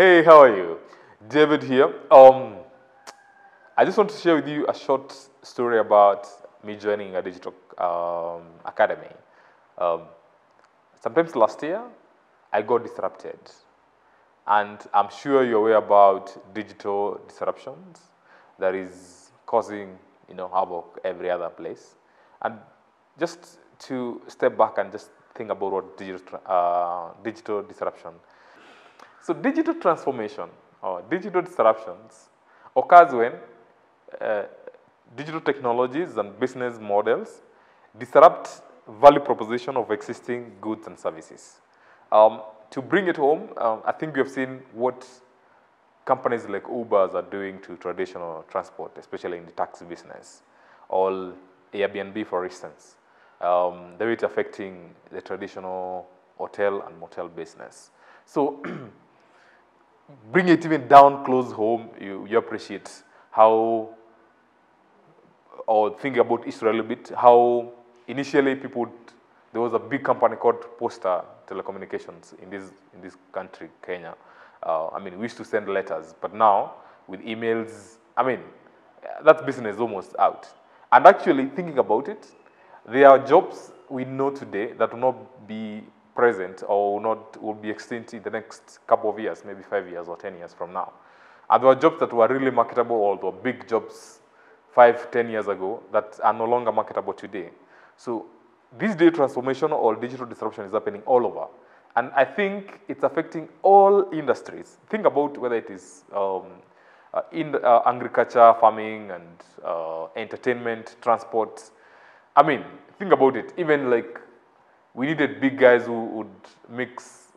Hey, how are you? David here. Um, I just want to share with you a short story about me joining a digital um, academy. Um, sometimes last year, I got disrupted. And I'm sure you're aware about digital disruptions that is causing, you know, havoc every other place. And just to step back and just think about what digital, uh, digital disruption so digital transformation or digital disruptions occurs when uh, digital technologies and business models disrupt value proposition of existing goods and services. Um, to bring it home, um, I think we have seen what companies like Ubers are doing to traditional transport, especially in the taxi business, or Airbnb, for instance. Um, the way it's affecting the traditional hotel and motel business. So bring it even down close home, you, you appreciate how, or think about Israel a bit, how initially people, there was a big company called Posta Telecommunications in this, in this country, Kenya. Uh, I mean, we used to send letters, but now with emails, I mean, that business is almost out. And actually, thinking about it, there are jobs we know today that will not be present or will not will be extinct in the next couple of years, maybe five years or ten years from now. And there were jobs that were really marketable or were big jobs five, ten years ago that are no longer marketable today. So this day transformation or digital disruption is happening all over. And I think it's affecting all industries. Think about whether it is um, uh, in uh, agriculture, farming, and uh, entertainment, transport. I mean, think about it. Even like we needed big guys who would mix,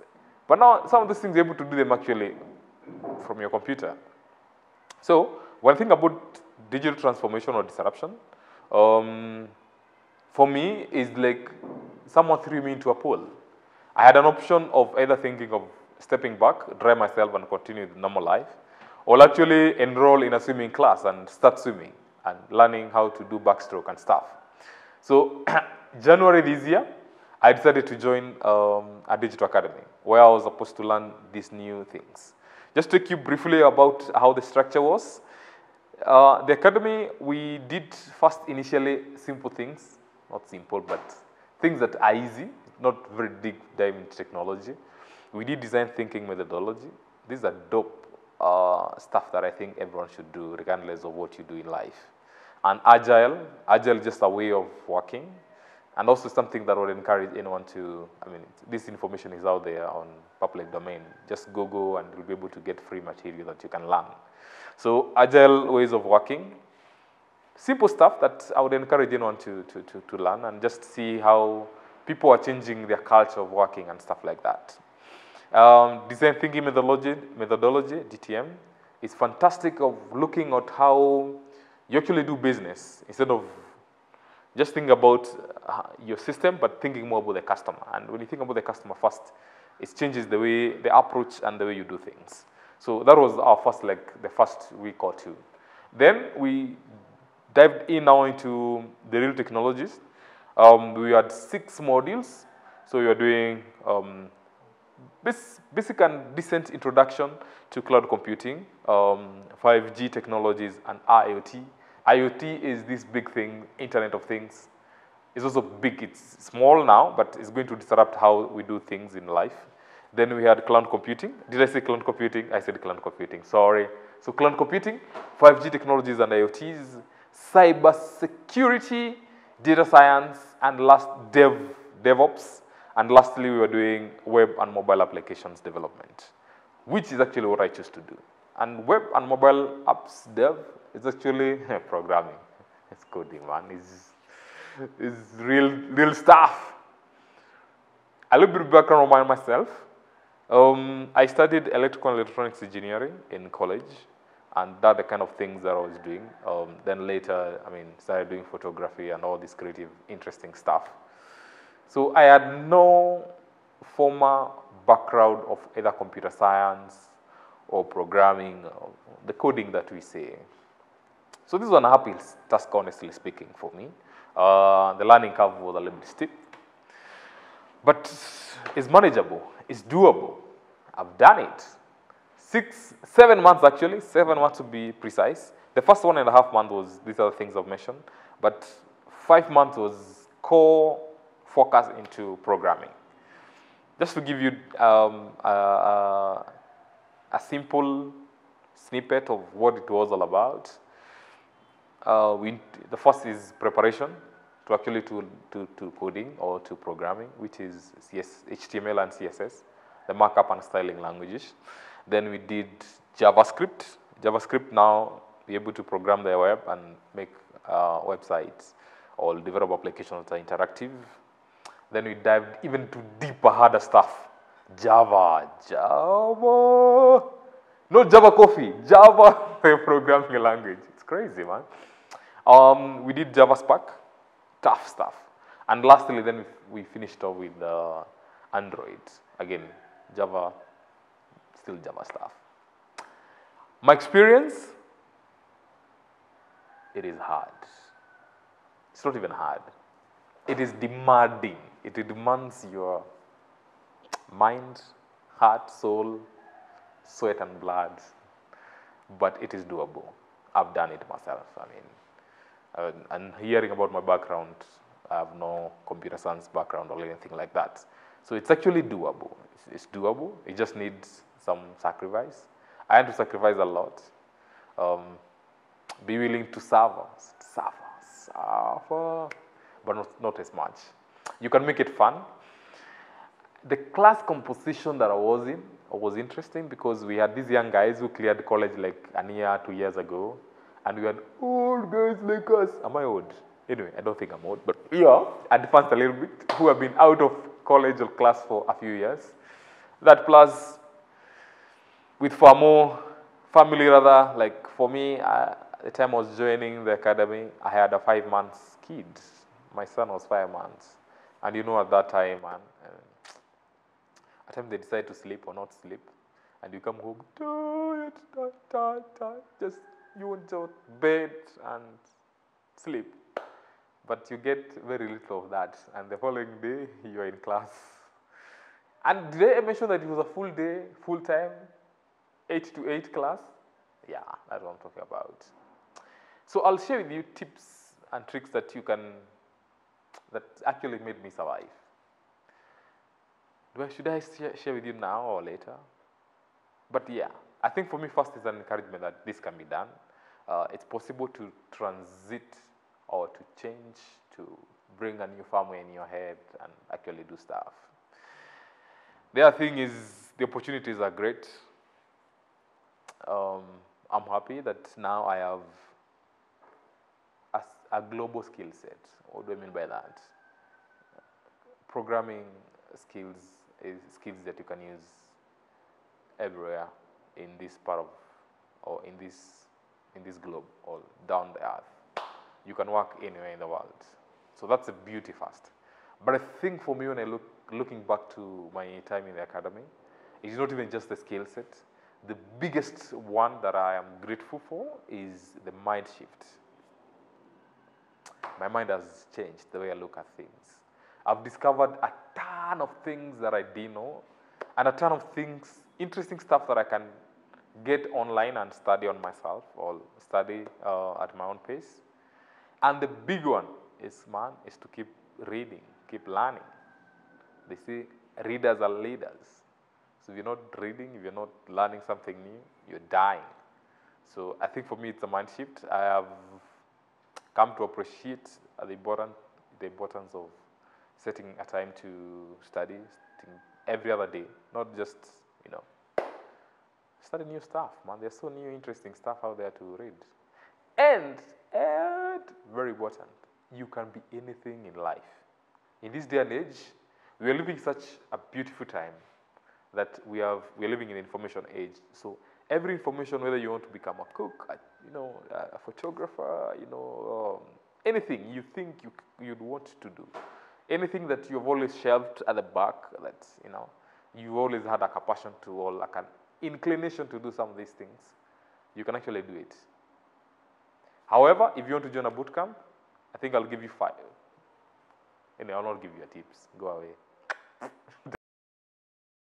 but now some of these things you're able to do them actually from your computer. So when I think about digital transformation or disruption, um, for me is like someone threw me into a pool. I had an option of either thinking of stepping back, dry myself, and continue the normal life, or actually enroll in a swimming class and start swimming and learning how to do backstroke and stuff. So January this year, I decided to join um, a digital academy where I was supposed to learn these new things. Just to you briefly about how the structure was. Uh, the academy, we did first initially simple things, not simple, but things that are easy, not very deep dive into technology. We did design thinking methodology. These are dope uh, stuff that I think everyone should do, regardless of what you do in life. And agile, agile is just a way of working, and also something that would encourage anyone to, I mean, this information is out there on public domain. Just Google and you'll be able to get free material that you can learn. So agile ways of working, simple stuff that I would encourage anyone to, to, to, to learn and just see how people are changing their culture of working and stuff like that. Um, design thinking methodology, methodology, DTM, is fantastic of looking at how you actually do business instead of just think about uh, your system, but thinking more about the customer. And when you think about the customer first, it changes the way, the approach and the way you do things. So that was our first, like the first week or two. Then we dived in now into the real technologies. Um, we had six modules. So we were doing um, basic and decent introduction to cloud computing, um, 5G technologies, and IoT. IoT is this big thing, Internet of Things. It's also big. It's small now, but it's going to disrupt how we do things in life. Then we had cloud computing. Did I say cloud computing? I said cloud computing. Sorry. So cloud computing, 5G technologies and IoTs, cyber security, data science, and last dev, DevOps. And lastly, we were doing web and mobile applications development, which is actually what I chose to do. And web and mobile apps dev is actually programming. It's coding, man. It's, it's real, real stuff. A little bit background on myself. Um, I studied electrical and electronics engineering in college, and that the kind of things that I was doing. Um, then later, I mean, started doing photography and all this creative, interesting stuff. So I had no former background of either computer science or programming, or the coding that we say. So this was an happy task, honestly speaking, for me. Uh, the learning curve was a little bit steep, but it's manageable, it's doable. I've done it. six, seven months actually, seven months to be precise. The first one and a half month was these are the things I've mentioned, but five months was core focus into programming. Just to give you um, a simple snippet of what it was all about. Uh, we, the first is preparation to actually to, to, to coding or to programming, which is CS, HTML and CSS, the markup and styling languages. Then we did JavaScript. JavaScript now be able to program the web and make uh, websites or develop applications that are interactive. Then we dived even to deeper, harder stuff. Java, Java, not Java coffee, Java programming language. It's crazy, man. Um, we did Java Spark, tough stuff. And lastly, then we finished off with uh, Android. Again, Java, still Java stuff. My experience, it is hard. It's not even hard. It is demanding. It demands your mind, heart, soul, sweat and blood, but it is doable. I've done it myself. I mean, uh, and hearing about my background, I have no computer science background or anything like that. So it's actually doable. It's, it's doable. It just needs some sacrifice. I had to sacrifice a lot. Um, be willing to suffer, suffer, suffer, but not, not as much. You can make it fun. The class composition that I was in was interesting because we had these young guys who cleared college like a year, two years ago, and we had old guys like us. Am I old? Anyway, I don't think I'm old, but yeah, advanced a little bit, who have been out of college or class for a few years. That plus, with far more family rather, like for me, uh, the time I was joining the academy, I had a five months kid. My son was five months. And you know at that time, man, at time they decide to sleep or not sleep, and you come home tired, tired, tired, just you to bed and sleep. But you get very little of that, and the following day you are in class. And did I mention that it was a full day, full time, 8 to 8 class? Yeah, that's what I'm talking about. So I'll share with you tips and tricks that you can, that actually made me survive. Do I, should I share with you now or later? But yeah, I think for me first is an encouragement that this can be done. Uh, it's possible to transit or to change, to bring a new firmware in your head and actually do stuff. The other thing is the opportunities are great. Um, I'm happy that now I have a, a global skill set. What do I mean by that? Programming skills is skills that you can use everywhere in this part of or in this in this globe or down the earth. You can work anywhere in the world. So that's a beauty first. But I think for me when I look looking back to my time in the academy, it's not even just the skill set. The biggest one that I am grateful for is the mind shift. My mind has changed the way I look at things. I've discovered a ton of things that I didn't know and a ton of things, interesting stuff that I can get online and study on myself or study uh, at my own pace. And the big one is, man, is to keep reading, keep learning. They say readers are leaders. So if you're not reading, if you're not learning something new, you're dying. So I think for me it's a mind shift. I have come to appreciate the, important, the importance of setting a time to study every other day, not just, you know, study new stuff, man. There's so new, interesting stuff out there to read. And, and very important, you can be anything in life. In this day and age, we are living such a beautiful time that we have we are living in information age. So every information, whether you want to become a cook, a, you know, a photographer, you know, um, anything you think you you'd want to do, anything that you've always shelved at the back that, you know, you've always had like a passion to or like an inclination to do some of these things, you can actually do it. However, if you want to join a boot camp, I think I'll give you five. And I'll not give you tips. Go away.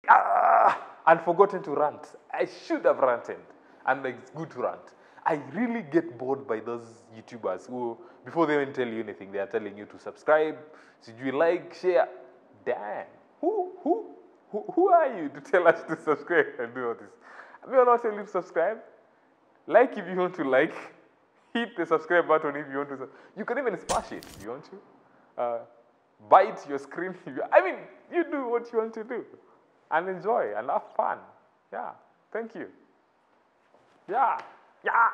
ah, and forgotten to rant. I should have ranted, and it's good to rant. I really get bored by those YouTubers who, before they even tell you anything, they are telling you to subscribe, did you like, share. Damn, who, who, who, who are you to tell us to subscribe and do all this? Mean, I'm not you to subscribe. Like if you want to like, hit the subscribe button if you want to. You can even smash it if you want to. Uh, bite your screen. You, I mean, you do what you want to do and enjoy and have fun. Yeah, thank you. Yeah, yeah.